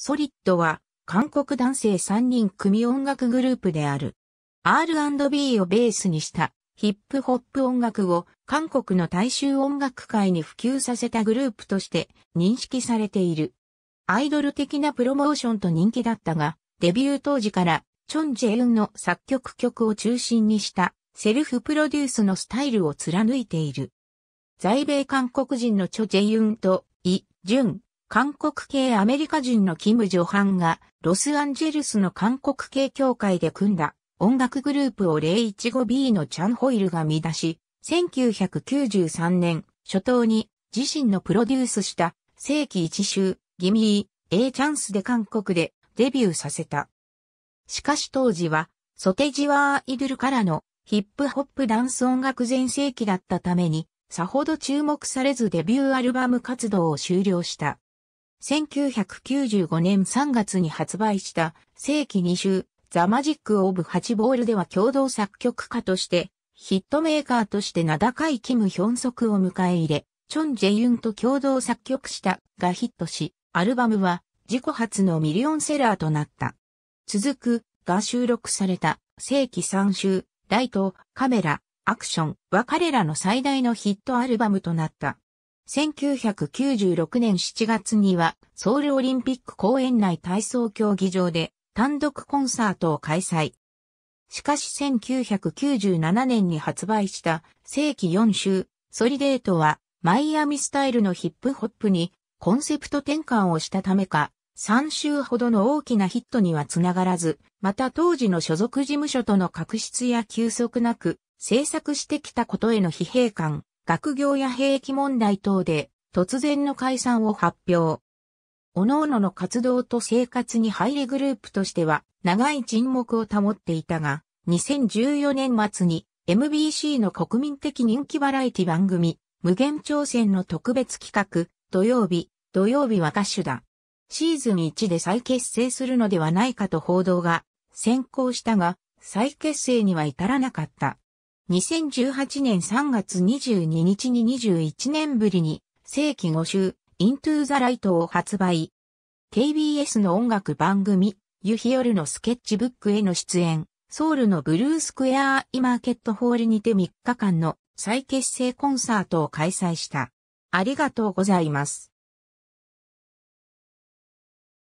ソリッドは韓国男性3人組音楽グループである。R&B をベースにしたヒップホップ音楽を韓国の大衆音楽界に普及させたグループとして認識されている。アイドル的なプロモーションと人気だったが、デビュー当時からチョン・ジェウンの作曲曲を中心にしたセルフプロデュースのスタイルを貫いている。在米韓国人のチョ・ジェユンとイ・ジュン、韓国系アメリカ人のキム・ジョハンがロスアンジェルスの韓国系協会で組んだ音楽グループを 015B のチャン・ホイルが見出し、1993年初頭に自身のプロデュースした世紀一周ギミー A チャンスで韓国でデビューさせた。しかし当時はソテジワーイドルからのヒップホップダンス音楽全盛期だったためにさほど注目されずデビューアルバム活動を終了した。1995年3月に発売した世紀2週ザ・マジック・オブ・ハチボールでは共同作曲家としてヒットメーカーとして名高いキム・ヒョンソクを迎え入れ、チョン・ジェユンと共同作曲したがヒットし、アルバムは自己初のミリオンセラーとなった。続くが収録された世紀3週、ライト、カメラ、アクションは彼らの最大のヒットアルバムとなった。1996年7月にはソウルオリンピック公園内体操競技場で単独コンサートを開催。しかし1997年に発売した世紀4週ソリデートはマイアミスタイルのヒップホップにコンセプト転換をしたためか3週ほどの大きなヒットにはつながらず、また当時の所属事務所との確執や休息なく制作してきたことへの疲弊感、学業や兵役問題等で突然の解散を発表。各々の活動と生活に入りグループとしては長い沈黙を保っていたが、2014年末に MBC の国民的人気バラエティ番組、無限挑戦の特別企画、土曜日、土曜日は歌手だ。シーズン1で再結成するのではないかと報道が先行したが、再結成には至らなかった。2018年3月22日に21年ぶりに世紀5週 Into the Light を発売。KBS の音楽番組ユヒヨルのスケッチブックへの出演。ソウルのブルースクエアイマーケットホールにて3日間の再結成コンサートを開催した。ありがとうございます。